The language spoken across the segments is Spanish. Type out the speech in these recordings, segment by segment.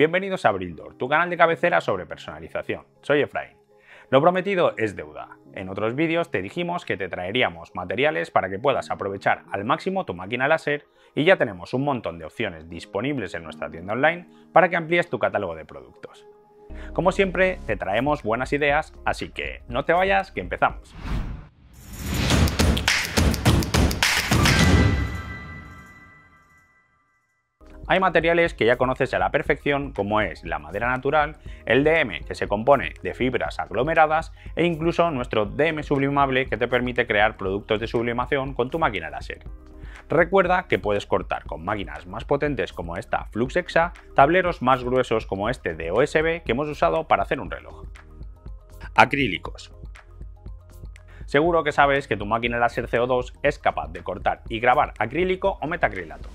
Bienvenidos a Brildor, tu canal de cabecera sobre personalización. Soy Efraín. Lo prometido es deuda. En otros vídeos te dijimos que te traeríamos materiales para que puedas aprovechar al máximo tu máquina láser y ya tenemos un montón de opciones disponibles en nuestra tienda online para que amplíes tu catálogo de productos. Como siempre, te traemos buenas ideas, así que no te vayas, que empezamos. Hay materiales que ya conoces a la perfección como es la madera natural, el DM que se compone de fibras aglomeradas e incluso nuestro DM sublimable que te permite crear productos de sublimación con tu máquina láser. Recuerda que puedes cortar con máquinas más potentes como esta Fluxexa, tableros más gruesos como este de OSB que hemos usado para hacer un reloj. Acrílicos. Seguro que sabes que tu máquina láser CO2 es capaz de cortar y grabar acrílico o metacrilato.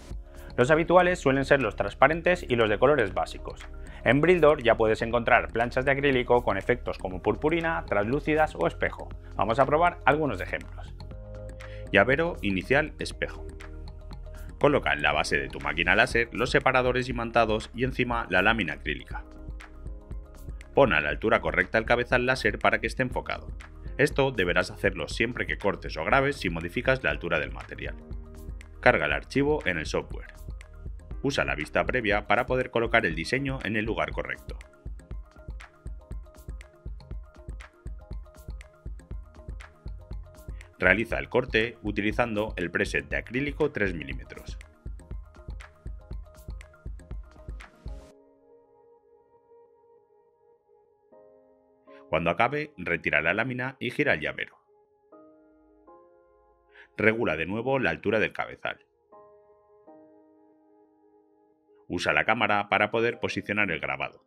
Los habituales suelen ser los transparentes y los de colores básicos. En Brildor ya puedes encontrar planchas de acrílico con efectos como purpurina, translúcidas o espejo. Vamos a probar algunos ejemplos. Llavero inicial espejo. Coloca en la base de tu máquina láser los separadores imantados y encima la lámina acrílica. Pon a la altura correcta el cabezal láser para que esté enfocado. Esto deberás hacerlo siempre que cortes o grabes si modificas la altura del material. Carga el archivo en el software. Usa la vista previa para poder colocar el diseño en el lugar correcto. Realiza el corte utilizando el preset de acrílico 3 mm. Cuando acabe, retira la lámina y gira el llavero. Regula de nuevo la altura del cabezal. Usa la cámara para poder posicionar el grabado.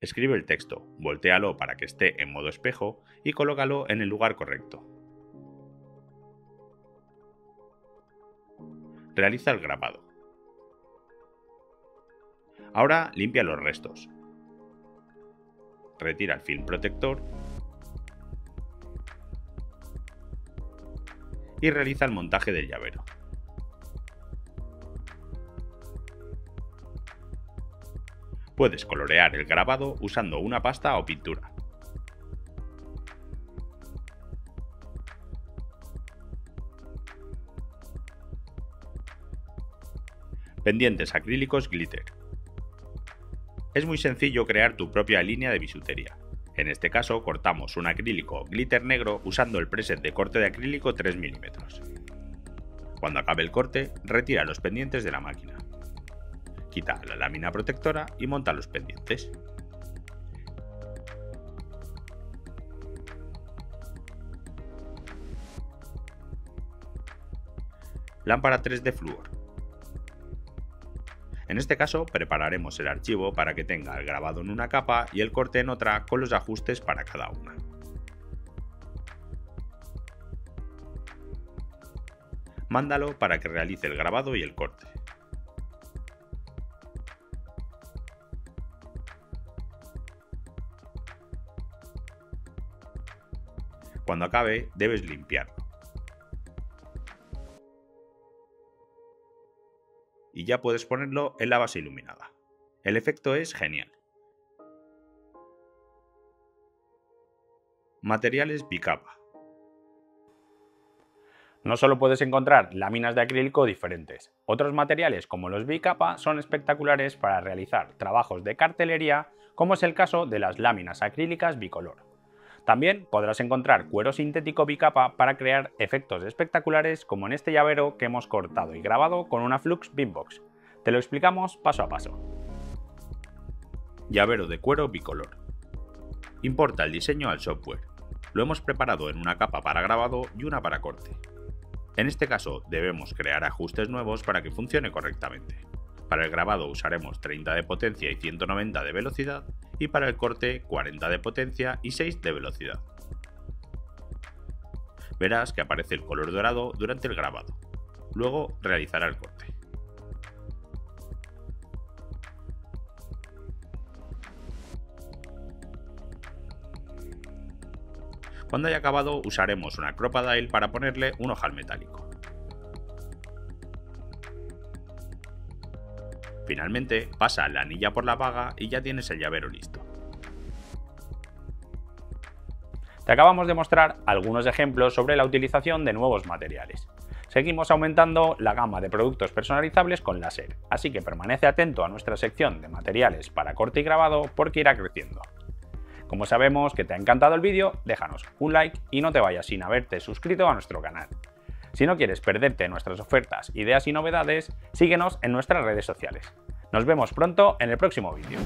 Escribe el texto, voltealo para que esté en modo espejo y colócalo en el lugar correcto. Realiza el grabado. Ahora limpia los restos. Retira el film protector y realiza el montaje del llavero. Puedes colorear el grabado usando una pasta o pintura. Pendientes acrílicos glitter. Es muy sencillo crear tu propia línea de bisutería. En este caso cortamos un acrílico glitter negro usando el preset de corte de acrílico 3 mm. Cuando acabe el corte, retira los pendientes de la máquina. Quita la lámina protectora y monta los pendientes. Lámpara 3D Fluor. En este caso prepararemos el archivo para que tenga el grabado en una capa y el corte en otra con los ajustes para cada una. Mándalo para que realice el grabado y el corte. Cuando acabe, debes limpiarlo. Y ya puedes ponerlo en la base iluminada. El efecto es genial. Materiales bicapa. No solo puedes encontrar láminas de acrílico diferentes, otros materiales como los bicapa son espectaculares para realizar trabajos de cartelería, como es el caso de las láminas acrílicas bicolor. También podrás encontrar cuero sintético bicapa para crear efectos espectaculares como en este llavero que hemos cortado y grabado con una Flux Beambox. Te lo explicamos paso a paso. Llavero de cuero bicolor. Importa el diseño al software. Lo hemos preparado en una capa para grabado y una para corte. En este caso debemos crear ajustes nuevos para que funcione correctamente. Para el grabado usaremos 30 de potencia y 190 de velocidad y para el corte 40 de potencia y 6 de velocidad. Verás que aparece el color dorado durante el grabado. Luego realizará el corte. Cuando haya acabado usaremos una Crocodile para ponerle un ojal metálico. Finalmente, pasa la anilla por la vaga y ya tienes el llavero listo. Te acabamos de mostrar algunos ejemplos sobre la utilización de nuevos materiales. Seguimos aumentando la gama de productos personalizables con láser, así que permanece atento a nuestra sección de materiales para corte y grabado porque irá creciendo. Como sabemos que te ha encantado el vídeo, déjanos un like y no te vayas sin haberte suscrito a nuestro canal. Si no quieres perderte nuestras ofertas, ideas y novedades, síguenos en nuestras redes sociales. Nos vemos pronto en el próximo vídeo.